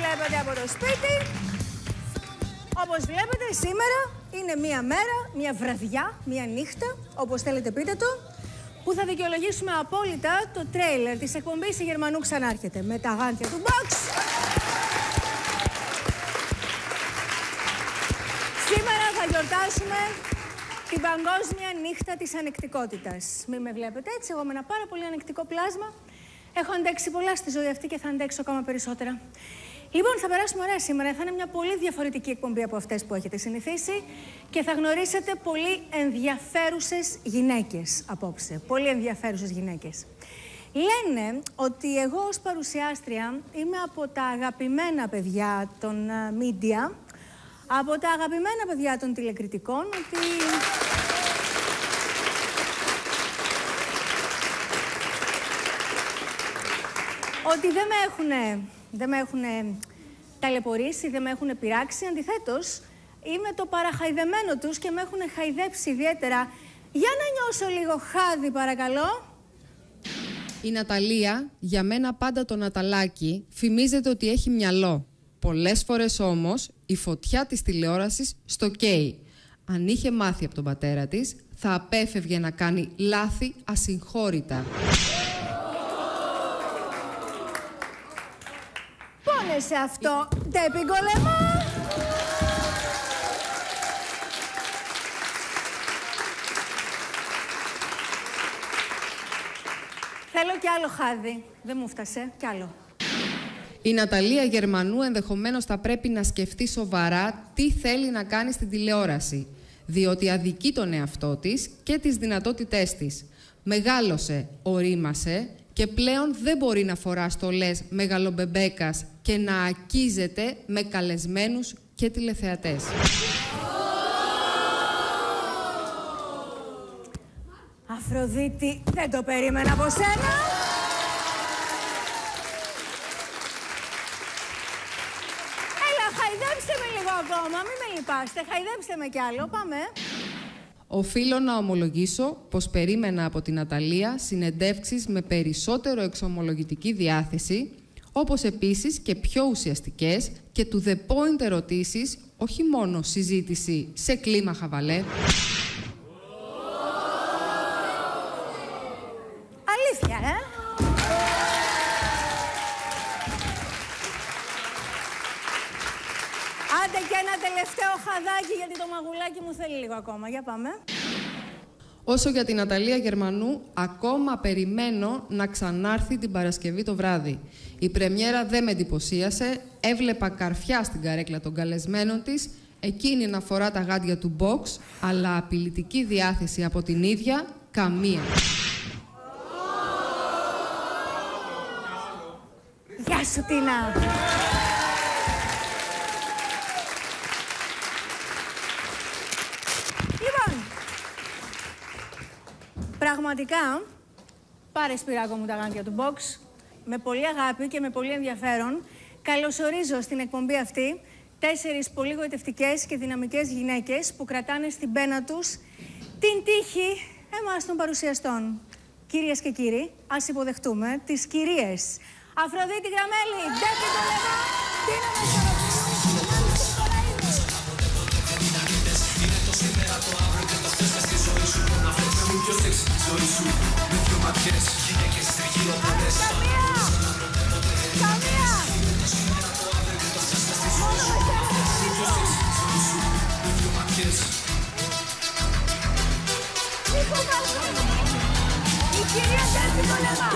το σπίτι. Όπως βλέπετε σήμερα είναι μία μέρα, μία βραδιά, μία νύχτα, όπως θέλετε πείτε το, που θα δικαιολογήσουμε απόλυτα το τρέιλερ της εκπομπής η Γερμανού ξανάρχεται με τα γάντια του box. Σήμερα θα γιορτάσουμε την παγκόσμια νύχτα της ανεκτικότητας. Μην με βλέπετε έτσι, εγώ με ένα πάρα πολύ ανεκτικό πλάσμα. Έχω αντέξει πολλά στη ζωή αυτή και θα αντέξω ακόμα περισσότερα. Λοιπόν, θα περάσουμε ωραία σήμερα. Θα είναι μια πολύ διαφορετική εκπομπή από αυτές που έχετε συνηθίσει και θα γνωρίσετε πολύ ενδιαφέρουσες γυναίκες απόψε. Πολύ ενδιαφέρουσες γυναίκες. Λένε ότι εγώ ως παρουσιάστρια είμαι από τα αγαπημένα παιδιά των media, από τα αγαπημένα παιδιά των τηλεκριτικών, ότι... ότι δεν με έχουν, δεν με έχουν ταλαιπωρήσει, δεν με έχουν πειράξει. Αντιθέτως, είμαι το παραχαϊδεμένο τους και με έχουν χαϊδέψει ιδιαίτερα. Για να νιώσω λίγο χάδι, παρακαλώ. Η Ναταλία, για μένα πάντα το Ναταλάκι, φημίζεται ότι έχει μυαλό. Πολλές φορές όμως η φωτιά της τηλεόρασης στο καίει. Αν είχε μάθει από τον πατέρα της, θα απέφευγε να κάνει λάθη ασυγχώρητα. Σε αυτό, Ντέπι Γκολέμα! Θέλω κι άλλο χάδι. Δεν μου φτάσε. Κι άλλο. Η Ναταλία Γερμανού ενδεχομένως θα πρέπει να σκεφτεί σοβαρά τι θέλει να κάνει στην τηλεόραση, διότι αδικεί τον εαυτό της και τις δυνατότητές της. Μεγάλωσε, ορίμασε και πλέον δεν μπορεί να φοράς στολές μεγαλομπεμπέκας και να ακίζεται με καλεσμένους και τηλεθεατές. Αφροδίτη, δεν το περίμενα από σένα. Έλα, χαϊδέψτε με λίγο ακόμα, μην με λυπάστε. Χαϊδέψτε με κι άλλο, πάμε. Οφείλω να ομολογήσω πως περίμενα από την Ναταλία συνεντεύξεις με περισσότερο εξομολογητική διάθεση, όπως επίσης και πιο ουσιαστικές και του the point ερωτήσεις, όχι μόνο συζήτηση σε κλίμα χαβαλέ. Τελευταίο χαδάκι γιατί το μαγουλάκι μου θέλει λίγο ακόμα. Για πάμε. Όσο για την Ναταλία Γερμανού, ακόμα περιμένω να ξανάρθει την Παρασκευή το βράδυ. Η πρεμιέρα δεν με εντυπωσίασε, έβλεπα καρφιά στην καρέκλα των καλεσμένων της, εκείνη να φορά τα γάντια του box, αλλά απειλητική διάθεση από την ίδια, καμία. Γεια σου, Τίνα. Λοιπόν, πραγματικά, πάρε Σπυράκο μου τα γάντια του box, με πολύ αγάπη και με πολύ ενδιαφέρον, καλωσορίζω στην εκπομπή αυτή τέσσερις πολύ γοητευτικές και δυναμικές γυναίκες που κρατάνε στην πένα τους την τύχη εμάς των παρουσιαστών. Κυρίες και κύριοι, ας υποδεχτούμε τις κυρίες Αφροδίτη Γραμμέλη, Ντέπη Καμία! Καμία! Μόνο με σένα. Μη φοβάσαι. Η κυρία Ντέπη Κολεβά.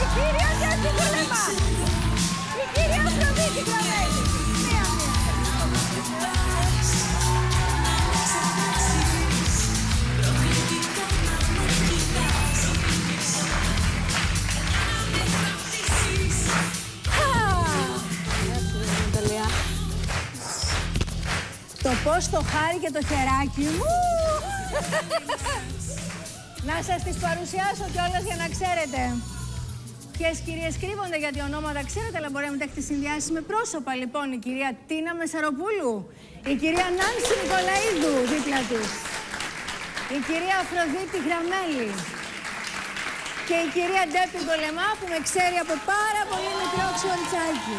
Η κυρία Ντέπη Κολεβά. Η κυρία Αφροδίτη Γραμμέλη. Πώς το χάρη και το χεράκι μου. να σας τις παρουσιάσω κιόλας για να ξέρετε. Ποιες κυρίες κρύβονται γιατί ονόματα ξέρετε, αλλά μπορεί να μην τα έχετε συνδυάσει με πρόσωπα. Λοιπόν, η κυρία Τίνα Μεσαροπούλου, η κυρία Νάνση Νικολαίδου δίπλα της, η κυρία Αφροδίτη Γραμμέλη, και η κυρία Ντέπη Γκολεμά που με ξέρει από πάρα πολύ μικρό ξοριτσάκι.